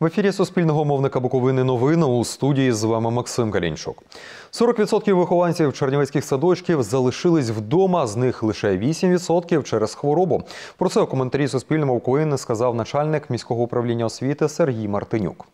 В ефірі Суспільного мовника Буковини новини у студії з вами Максим Калінчук. 40% вихованців чернівецьких садочків залишились вдома, з них лише 8% через хворобу. Про це у коментарі Суспільного Буковини сказав начальник міського управління освіти Сергій Мартинюк.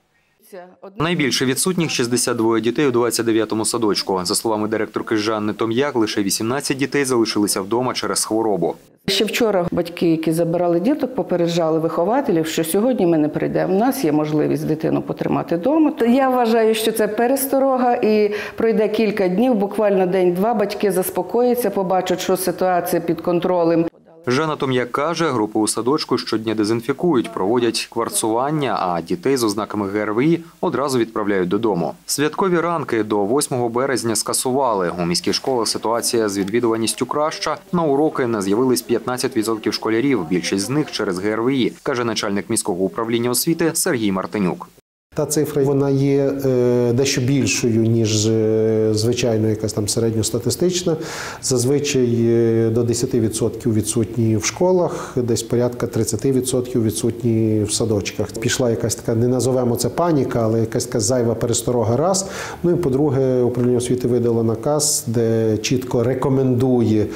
Найбільше відсутніх 62 дітей у 29-му садочку. За словами директорки Жанни Том'як, лише 18 дітей залишилися вдома через хворобу. Ще вчора батьки, які забирали діток, попереджали вихователів, що сьогодні ми не прийдемо. У нас є можливість дитину потримати вдома. То я вважаю, що це пересторога, і пройде кілька днів, буквально день-два. Батьки заспокояться, побачать, що ситуація під контролем. Жанна Том'як каже, групи у садочку щодня дезінфікують, проводять кварцування, а дітей з ознаками ГРВІ одразу відправляють додому. Святкові ранки до 8 березня скасували. У міських школах ситуація з відвідуваністю краща. На уроки не з'явились 15% школярів. Більшість з них через ГРВІ, каже начальник міського управління освіти Сергій Мартинюк. Та цифра вона є е, дещо більшою, ніж е, звичайно, якась там середньостатистична. Зазвичай е, до 10% відсутні в школах, десь порядка 30% відсутні в садочках. Пішла якась така, не назовемо це паніка, але якась така зайва пересторога раз. Ну і по-друге, управління освіти видало наказ, де чітко рекомендує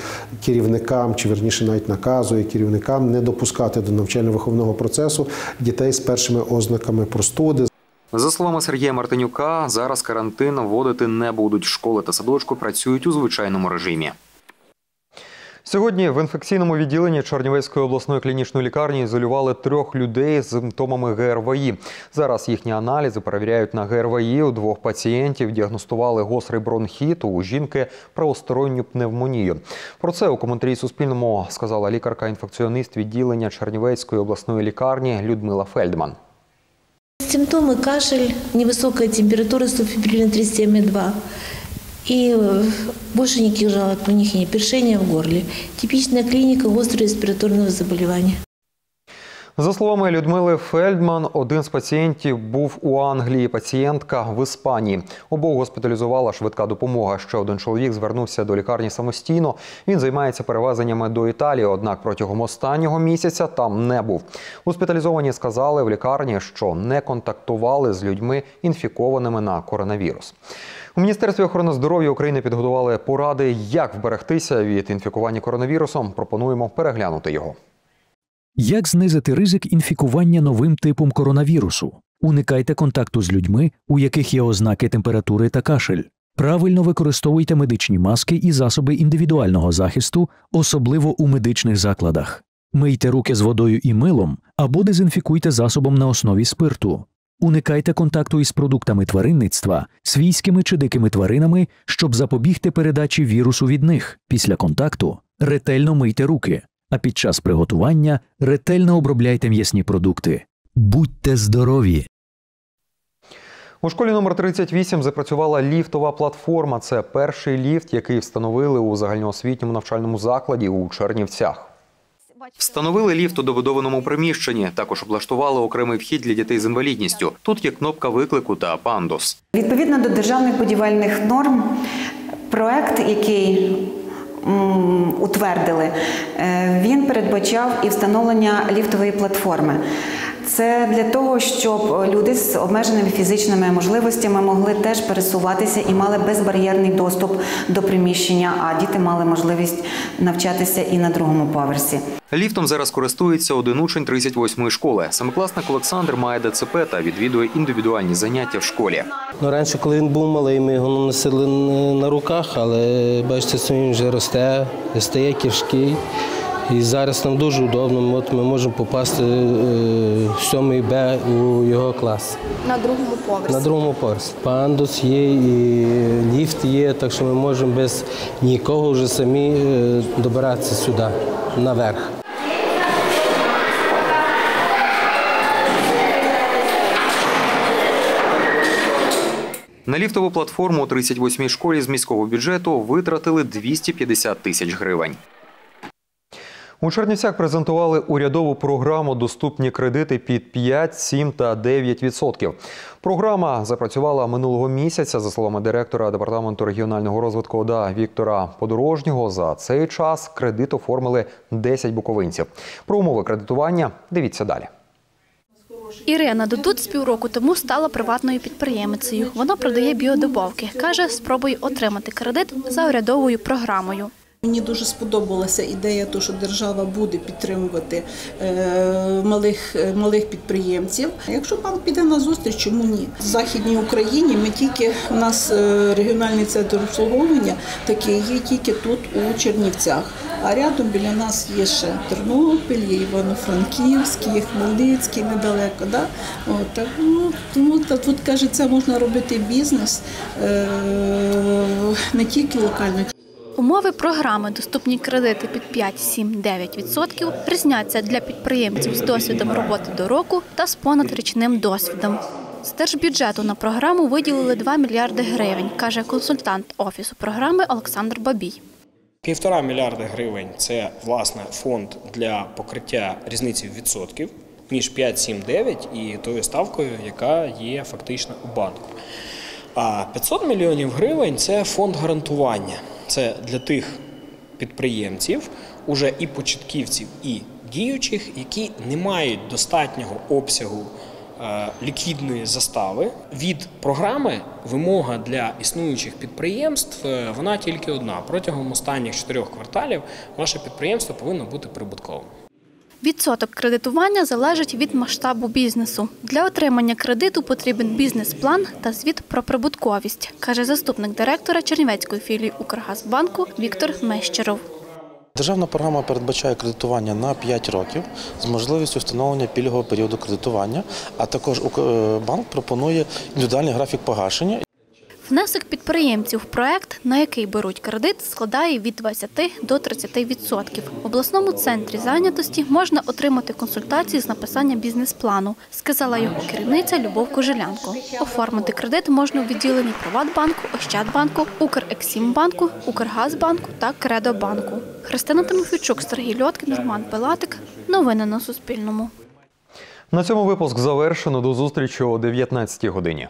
керівникам, чи верніше навіть наказує керівникам не допускати до навчально-виховного процесу дітей з першими ознаками простуди. За словами Сергія Мартинюка, зараз карантин вводити не будуть. Школи та садочку працюють у звичайному режимі. Сьогодні в інфекційному відділенні Чернівецької обласної клінічної лікарні ізолювали трьох людей з симптомами ГРВІ. Зараз їхні аналізи перевіряють на ГРВІ. У двох пацієнтів діагностували гострий бронхіт, у жінки правосторонню пневмонію. Про це у коментарі Суспільному сказала лікарка-інфекціоніст відділення Чернівецької обласної лікарні Людмила Фельдман. Симптомы кашель, невысокая температура субфибрильной 37,2 и э, больше никаких жалоб у них нет, першение в горле. Типичная клиника острого респираторного заболевания. За словами Людмили Фельдман, один з пацієнтів був у Англії, пацієнтка в Іспанії. Обох госпіталізувала швидка допомога. Ще один чоловік звернувся до лікарні самостійно. Він займається перевезеннями до Італії, однак протягом останнього місяця там не був. Госпіталізовані сказали в лікарні, що не контактували з людьми, інфікованими на коронавірус. У міністерстві охорони здоров'я України підготували поради, як вберегтися від інфікування коронавірусом. Пропонуємо переглянути його. Як знизити ризик інфікування новим типом коронавірусу? Уникайте контакту з людьми, у яких є ознаки температури та кашель. Правильно використовуйте медичні маски і засоби індивідуального захисту, особливо у медичних закладах. Мийте руки з водою і милом або дезінфікуйте засобом на основі спирту. Уникайте контакту із продуктами тваринництва, свійськими чи дикими тваринами, щоб запобігти передачі вірусу від них. Після контакту ретельно мийте руки а під час приготування ретельно обробляйте м'ясні продукти. Будьте здорові! У школі номер 38 запрацювала ліфтова платформа. Це перший ліфт, який встановили у загальноосвітньому навчальному закладі у Чернівцях. Встановили ліфт у добудованому приміщенні. Також облаштували окремий вхід для дітей з інвалідністю. Тут є кнопка виклику та пандус. Відповідно до державних будівельних норм, проект, який утвердили, е, він передбачав і встановлення ліфтової платформи. Це для того, щоб люди з обмеженими фізичними можливостями могли теж пересуватися і мали безбар'єрний доступ до приміщення, а діти мали можливість навчатися і на другому поверсі. Ліфтом зараз користується один учень 38-ї школи. Самокласник Олександр має ДЦП та відвідує індивідуальні заняття в школі. Ну, Раніше, коли він був малий, ми його носили на руках, але бачите, він вже росте, стає кишкий. І зараз нам дуже удобно, от ми можемо попасти в 7 Б у його клас. На другому поверсі. На другому поверсі. Пандус є, і ліфт є, так що ми можемо без нікого вже самі добиратися сюди, наверх. На ліфтову платформу у 38-й школі з міського бюджету витратили 250 тисяч гривень. У Чернівцях презентували урядову програму Доступні кредити під 5, 7 та 9 відсотків. Програма запрацювала минулого місяця, за словами директора департаменту регіонального розвитку ОДА Віктора Подорожнього. За цей час кредит оформили 10 буковинців. Про умови кредитування дивіться далі. Ірина Дудут з півроку тому стала приватною підприємицею. Вона продає біодобавки. Каже, спробує отримати кредит за урядовою програмою. Мені дуже сподобалася ідея, то, що держава буде підтримувати е, малих, е, малих підприємців. Якщо банк піде на зустріч, чому ні? В Західній Україні ми тільки у нас е, регіональний центр обслуговування такий є тільки тут у Чернівцях. А рядом біля нас є ще Тернопіль, є Івано-Франківський, є Хмельницький недалеко. Да? От, так, ну, тому та, тут кажеться, можна робити бізнес е, не тільки локально. Умови програми Доступні кредити під 5, 7, 9% різняться для підприємців з досвідом роботи до року та з понадрічним досвідом. З держбюджету на програму виділили 2 мільярди гривень, каже консультант офісу програми Олександр Бабій. Півтора мільярда гривень це власне фонд для покриття різниці відсотків між 5, 7, 9 і тою ставкою, яка є фактично у банку. А 500 мільйонів гривень це фонд гарантування. Це для тих підприємців, уже і початківців, і діючих, які не мають достатнього обсягу е, ліквідної застави. Від програми вимога для існуючих підприємств е, вона тільки одна. Протягом останніх чотирьох кварталів ваше підприємство повинно бути прибутковим. Відсоток кредитування залежить від масштабу бізнесу. Для отримання кредиту потрібен бізнес-план та звіт про прибутковість, каже заступник директора Чернівецької філії Укргазбанку Віктор Мещеров. Державна програма передбачає кредитування на 5 років з можливістю встановлення пільгового періоду кредитування, а також банк пропонує індивідуальний графік погашення. Внесок підприємців в проект, на який беруть кредит, складає від 20 до 30 відсотків. В обласному центрі зайнятості можна отримати консультації з написання бізнес-плану, сказала його керівниця Любов Кожелянко. Оформити кредит можна у відділенні Приватбанку, Ощадбанку, Укрексімбанку, Укргазбанку та Кредобанку. Христина Тимофійчук, Сергій Льоткін, Роман Пилатик. Новини на Суспільному. На цьому випуск завершено. До зустрічі о 19 годині.